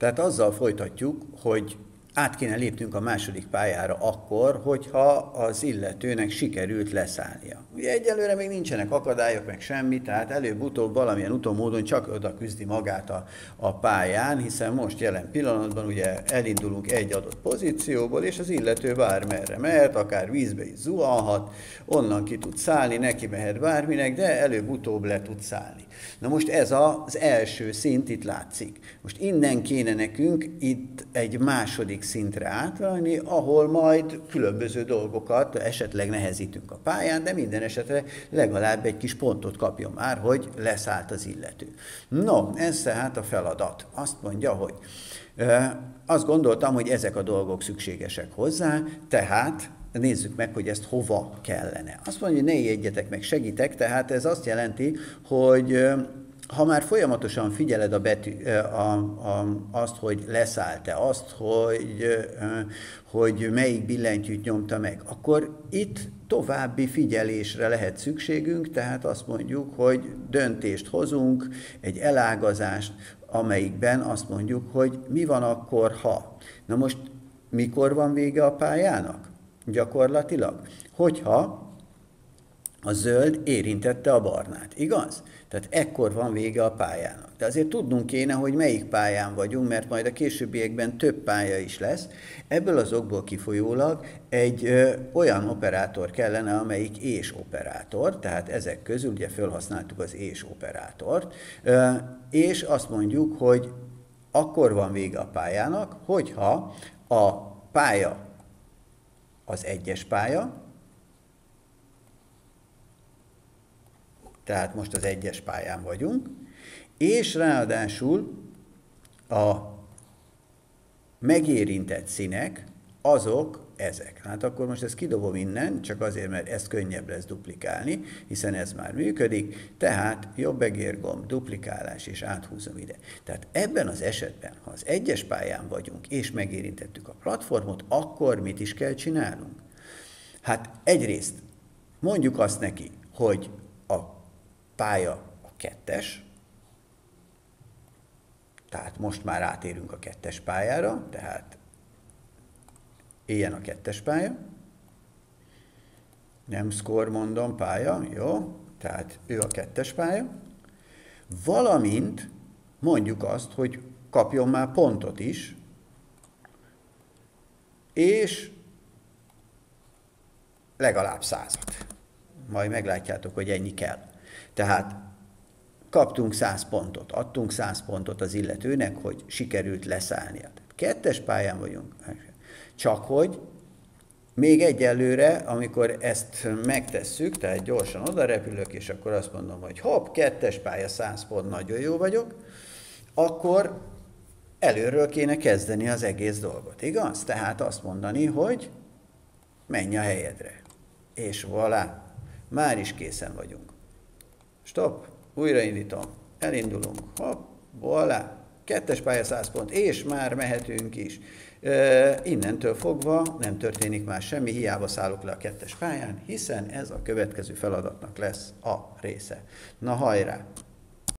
Tehát azzal folytatjuk, hogy át kéne lépnünk a második pályára akkor, hogyha az illetőnek sikerült leszállnia. Ugye egyelőre még nincsenek akadályok, meg semmi, tehát előbb-utóbb valamilyen utómódon csak oda küzdi magát a, a pályán, hiszen most jelen pillanatban ugye elindulunk egy adott pozícióból, és az illető bármerre mehet, akár vízbe is zuhanhat, onnan ki tud szállni, neki mehet bárminek, de előbb-utóbb le tud szállni. Na most ez az első szint itt látszik. Most innen kéne nekünk itt egy második szintre átvenni, ahol majd különböző dolgokat esetleg nehezítünk a pályán, de minden esetre legalább egy kis pontot kapjon már, hogy leszállt az illető. No, ez tehát a feladat. Azt mondja, hogy azt gondoltam, hogy ezek a dolgok szükségesek hozzá, tehát nézzük meg, hogy ezt hova kellene. Azt mondja, hogy ne ijedjetek meg, segítek, tehát ez azt jelenti, hogy ha már folyamatosan figyeled a betű, a, a, azt, hogy leszállt-e, azt, hogy, hogy melyik billentyűt nyomta meg, akkor itt további figyelésre lehet szükségünk, tehát azt mondjuk, hogy döntést hozunk, egy elágazást, amelyikben azt mondjuk, hogy mi van akkor, ha. Na most mikor van vége a pályának? Gyakorlatilag. Hogyha a zöld érintette a barnát, igaz? Tehát ekkor van vége a pályának. De azért tudnunk kéne, hogy melyik pályán vagyunk, mert majd a későbbiekben több pálya is lesz. Ebből az okból kifolyólag egy ö, olyan operátor kellene, amelyik és operátor, tehát ezek közül ugye felhasználtuk az és operátort, ö, és azt mondjuk, hogy akkor van vége a pályának, hogyha a pálya az egyes pálya, tehát most az egyes pályán vagyunk, és ráadásul a megérintett színek azok ezek. Hát akkor most ezt kidobom innen, csak azért, mert ezt könnyebb lesz duplikálni, hiszen ez már működik, tehát jobb egérgomb, duplikálás, és áthúzom ide. Tehát ebben az esetben, ha az egyes pályán vagyunk, és megérintettük a platformot, akkor mit is kell csinálnunk? Hát egyrészt mondjuk azt neki, hogy pálya a kettes, tehát most már átérünk a kettes pályára, tehát éljen a kettes pálya. Nem score mondom, pálya, jó, tehát ő a kettes pálya. Valamint mondjuk azt, hogy kapjon már pontot is, és legalább százat. Majd meglátjátok, hogy ennyi kell. Tehát kaptunk 100 pontot, adtunk 100 pontot az illetőnek, hogy sikerült leszállnia. Kettes pályán vagyunk. Csak hogy még egyelőre, amikor ezt megtesszük, tehát gyorsan oda repülök, és akkor azt mondom, hogy hopp, kettes pálya, 100 pont, nagyon jó vagyok, akkor előről kéne kezdeni az egész dolgot, igaz? Tehát azt mondani, hogy menj a helyedre. És voilà, már is készen vagyunk. Stop, újraindítom, elindulunk, hopp, voilà, kettes pálya 100 pont, és már mehetünk is. E, innentől fogva nem történik már semmi, hiába szállok le a kettes pályán, hiszen ez a következő feladatnak lesz a része. Na hajrá!